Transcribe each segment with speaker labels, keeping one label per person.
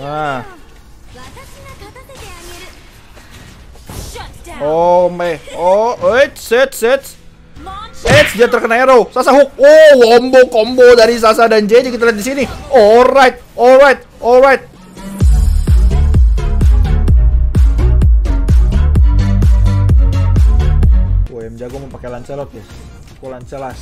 Speaker 1: Ah. Oh, me. Oh, wait, set, set. Eits, dia terkena arrow. Sasa hook. Oh, combo combo dari Sasa dan JJ kita lihat di sini. Alright, alright, alright. Wah, yang jago mau pakai Lancelot guys. Aku Lancelas.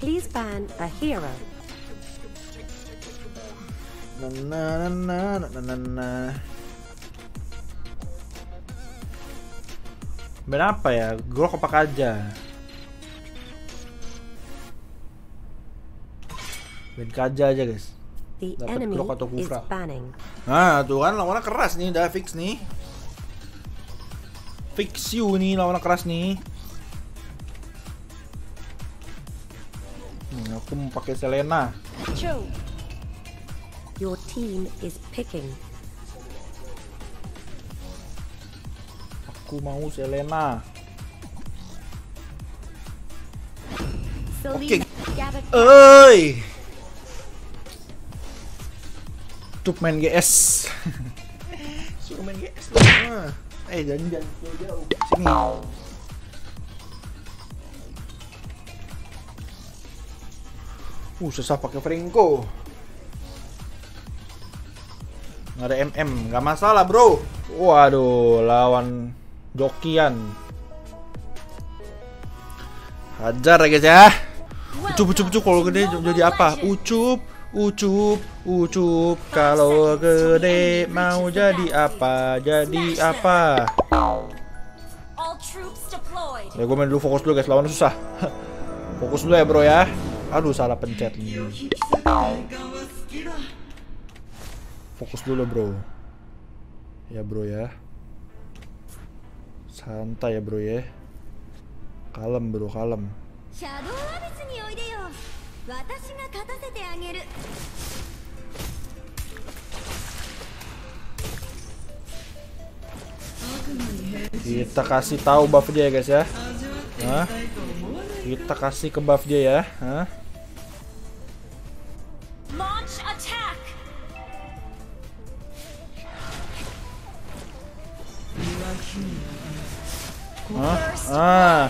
Speaker 2: Please ban a hero.
Speaker 1: Na na na na na na na. Main apa ya? Grok apa kaja? Main kaja aja guys.
Speaker 2: The
Speaker 1: Dapat
Speaker 2: enemy
Speaker 1: blok atau
Speaker 2: is
Speaker 1: kufra.
Speaker 2: banning.
Speaker 1: Nah, tuh kan lawannya keras nih, udah fix nih. Fix you nih lawannya keras nih. Hmm, aku mau pakai Selena.
Speaker 2: Your team is picking.
Speaker 1: Aku mau Selena.
Speaker 2: Selena gathered
Speaker 1: Oi. Tuh main GS. Suruh main GS dong. Ah. Eh jangan jangan jauh-jauh. Sini. Uh, susah pakai Franco. Nggak ada MM, nggak masalah bro. Waduh, lawan Jokian. Hajar ya guys ya. Ucup ucup ucup kalau gede jadi apa? Ucup ucup ucup kalau gede mau jadi apa? Jadi apa? Ya gue main dulu fokus dulu guys, lawan susah. fokus dulu ya bro ya. Aduh salah pencet nih fokus dulu bro. Ya bro ya. Santai ya bro ya. Kalem bro kalem. Kita kasih tahu buff dia ya guys ya. Hah? kita kasih ke buff dia ya. Hah? Hah? Ah.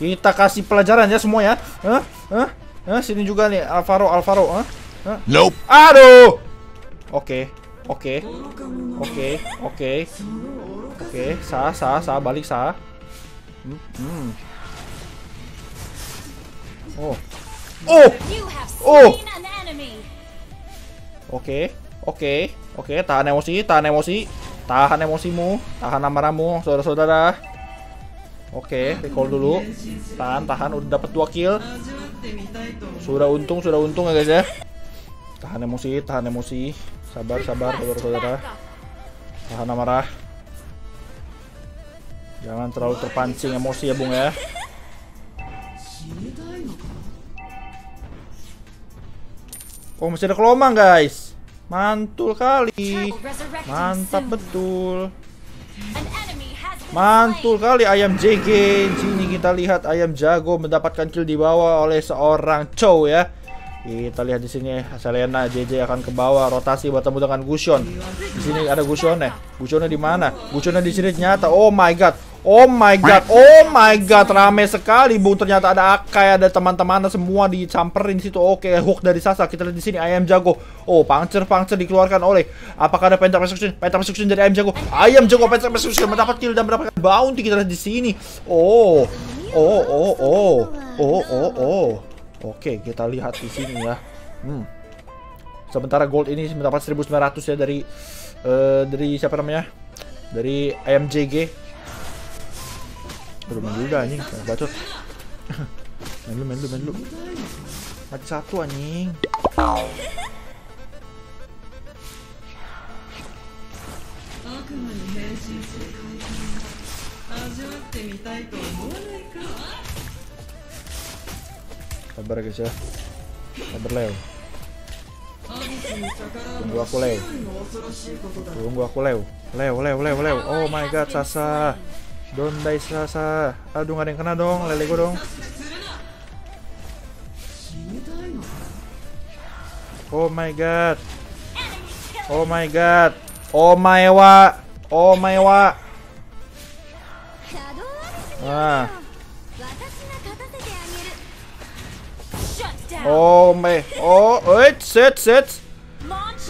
Speaker 1: Kita kasih pelajaran ya semua ya. Hah? Hah? Hah? Sini juga nih Alvaro, Alvaro. Hah? Hah?
Speaker 3: Nope.
Speaker 1: Aduh. Oke. Oke. Oke. Oke. Oke, sah, sah, sah, balik sah. Hmm. hmm. Oh. Oh. Oh. Oke, oke, oke, tahan emosi, tahan emosi, tahan emosimu, tahan amarahmu, saudara-saudara. Oke, recall dulu. Tahan, tahan, udah dapat dua kill. Sudah untung, sudah untung ya guys ya. Tahan emosi, tahan emosi. Sabar, sabar, saudara-saudara. Tahan amarah. Jangan terlalu terpancing emosi ya, Bung ya. Oh, masih ada kelomang, guys. Mantul kali. Mantap betul. Mantul kali ayam JG. Sini kita lihat ayam jago mendapatkan kill di bawah oleh seorang Chow ya. Kita lihat di sini Selena JJ akan ke bawah rotasi bertemu dengan Gusion. Di sini ada Gusion ya. Gusionnya di mana? Gusionnya di sini ternyata. Oh my god. Oh my god. Oh my god. Rame sekali Bung. Ternyata ada Akai, ada teman-temannya semua dicamperin di situ. Oke, hook dari Sasa. Kita lihat di sini ayam jago. Oh, pangcer pangcer dikeluarkan oleh apakah ada Penta Persecution? Penta Persecution dari ayam jago. Ayam jago Penta Persecution mendapat kill dan mendapatkan bounty kita lihat di sini. Oh. Oh, oh, oh. Oh, oh, oh. Oke, kita lihat di sini ya. Hmm. Sementara gold ini mendapat 1900 ya dari eh, dari siapa namanya? Dari AMJG belum main juga anjing. Bacot. Main lu main lu main lu Mati satu anjing. Sabar guys ya. Sabar Leo. Tunggu aku Leo. Tunggu aku Leo. Leo Leo Leo Leo. Oh my god Sasa. Dondai Sasa. Aduh nggak ada yang kena dong, lele gue dong. Oh my god. Oh my god. Oh my wa. Oh my wa.
Speaker 4: Ah.
Speaker 1: Oh my. Oh, wait, set, set.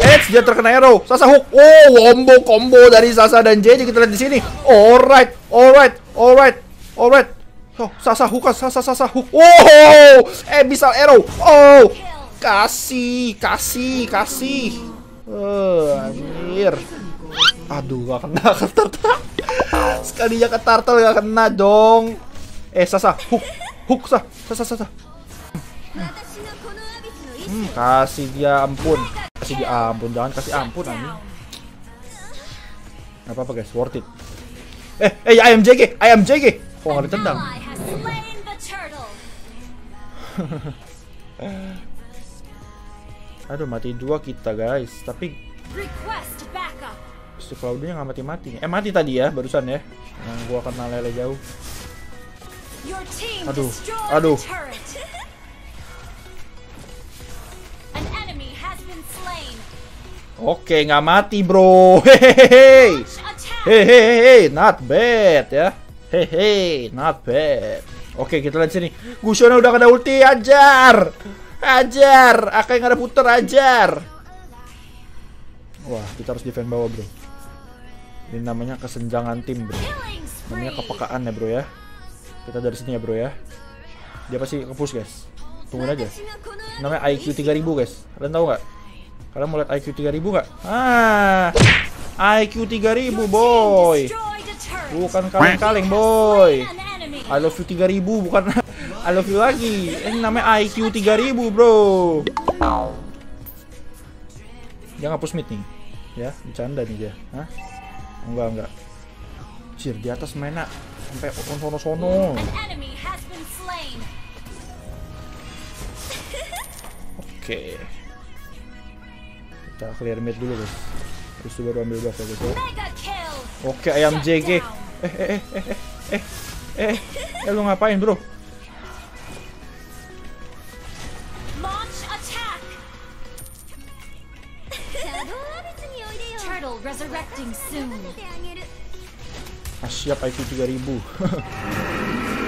Speaker 1: Edge dia terkena arrow. Sasa hook. Oh, wombo combo dari Sasa dan JJ kita lihat di sini. Alright, alright, alright, alright. Oh, Sasa hook, Sasa Sasa hook. Oh, eh bisa arrow. Oh, kasih, kasih, kasih. Eh, anjir. Aduh, gak kena ke turtle. Sekalinya ke turtle gak kena dong. Eh, Sasa hook, hook Sasa, Sasa Sasa. Hmm, kasih dia ampun. Kasih dia ampun, jangan kasih ampun anjing.
Speaker 4: down.
Speaker 1: Gak apa-apa guys, worth it. Eh, eh, ayam JG, ayam JG. Kok nggak ditendang? Aduh, mati dua kita guys. Tapi si Claudia nggak mati-mati. Eh, mati tadi ya, barusan ya. Yang gua kenal lele jauh. Aduh, aduh. Oke, nggak mati bro. Hehehe. Hehehe, not bad ya. hehehe, not bad. Oke, kita lihat sini. Gushona udah kena ulti, ajar. Ajar, Akai nggak ada puter, ajar. Wah, kita harus defend bawah bro. Ini namanya kesenjangan tim bro. Namanya kepekaan ya bro ya. Kita dari sini ya bro ya. Dia pasti ngepush guys. Tungguin aja. Namanya IQ 3000 guys. Kalian tahu nggak? Kalian mau lihat IQ 3000 nggak? Ah, IQ 3000, boy. Bukan kaleng-kaleng, boy. I love you 3000 bukan I love you lagi. Ini namanya IQ 3000, bro. Dia nggak push mid nih. Ya, bercanda nih dia. Hah? Enggak, enggak. Cir, di atas mainnya sampai sono-sono.
Speaker 4: An enemy
Speaker 1: kita clear mid dulu guys. Terus baru ambil buff ya guys. Oke ayam JG. Eh, eh eh eh eh eh eh eh, lu ngapain bro? Ah siap IQ 3000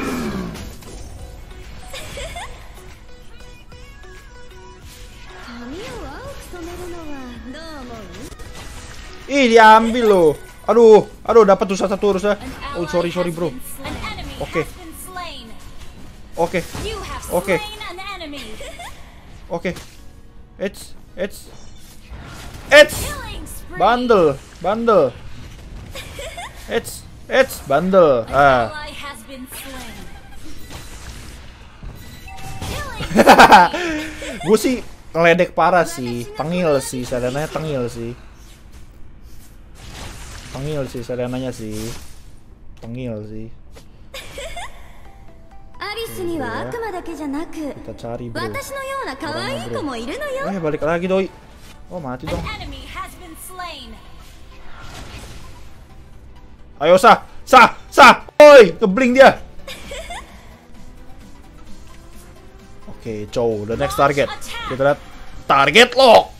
Speaker 1: Ih, diambil loh. Aduh, aduh dapat tuh satu terus ya. Oh, sorry, sorry, bro. Oke,
Speaker 4: an enemy.
Speaker 1: oke. It's, it's, it's. Bundle, bundle. It's, it's bundle. Ah. Gue sih ngeledek parah sih, tengil sih, Selenanya tengil sih tengil sih Serenanya sih. Tengil sih.
Speaker 5: Ya.
Speaker 1: Kita cari bro. Eh balik lagi doi. Oh mati dong. Ayo sah. Sah Sah. Oi kebling dia. Oke okay, cow The next target. Kita lihat Target lock.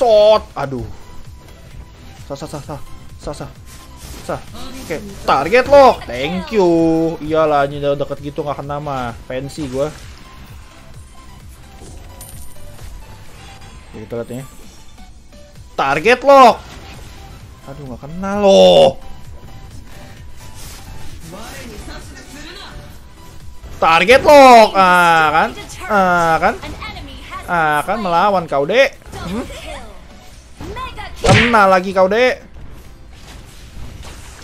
Speaker 1: Shot. Aduh. Sah sah sah sah. Sah sah. Sah. Oke, target lock. Thank you. Iyalah, ini udah deket gitu nggak kena mah. Fancy gua. Oke, kita lihat nih. Target lock. Aduh, nggak kena loh. Target lock. Ah, kan? Ah, kan? Ah, kan melawan kau, Dek.
Speaker 4: kill.
Speaker 1: Kena lagi kau, Dek.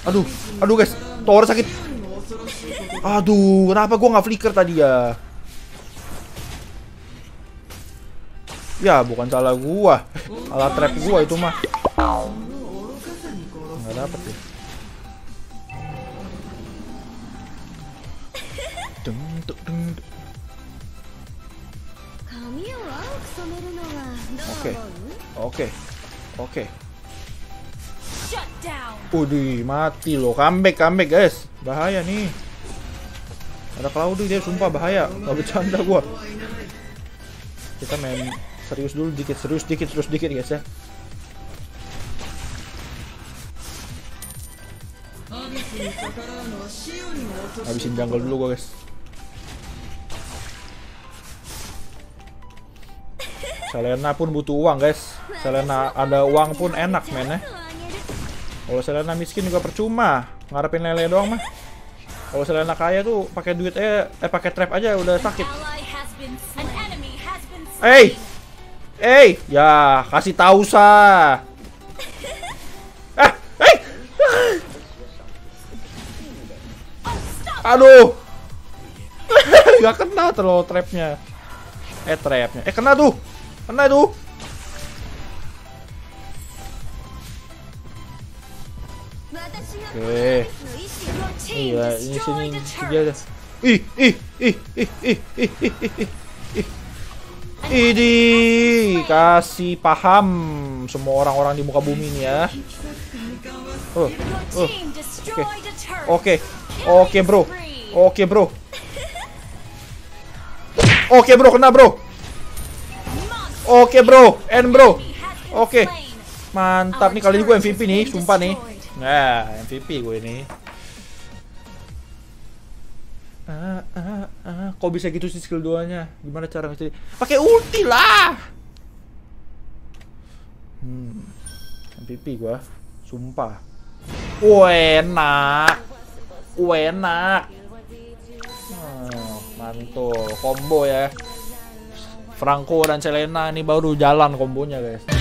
Speaker 1: Aduh, aduh guys, tower sakit. Aduh, kenapa gua nggak flicker tadi ya? Ya, bukan salah gua. salah trap gua itu mah. Enggak dapet ya. Oke, oke, oke. Udi mati loh. kambek kambek guys. Bahaya nih. Ada Cloudy dia sumpah bahaya. nggak bercanda gua. Kita main serius dulu dikit, serius dikit, serius dikit, guys ya. Habisin jungle dulu gua, guys. Selena pun butuh uang, guys. Selena ada uang pun enak mainnya. Kalau Selena miskin juga percuma, ngarepin lele doang mah. Kalau Selena kaya tuh pakai duit eh eh pakai trap aja udah sakit. Eh eh ya kasih tahu sah.
Speaker 4: Eh, eh.
Speaker 1: Aduh, gak kena terlalu trapnya. Eh trapnya, eh kena tuh, kena tuh. Oke. Iya, ini sini sini
Speaker 4: aja.
Speaker 1: Ih, ih, ih, ih, ih, ih, ih.
Speaker 4: Ini
Speaker 1: kasih paham semua orang-orang di muka bumi ini ya. Oh, oh.
Speaker 4: Oke,
Speaker 1: oke, oke bro, oke bro, oke bro kena bro, oke bro, and bro, oke, mantap nih kali ini gue MVP nih, sumpah nih. Nah, MVP gue ini. Ah, ah, ah. Kok bisa gitu sih skill 2-nya? Gimana cara ngasih? Pakai ulti lah. Hmm. MVP gua. Sumpah. Wah, enak. Hmm, mantul. Combo ya. Franco dan Selena ini baru jalan kombonya, guys.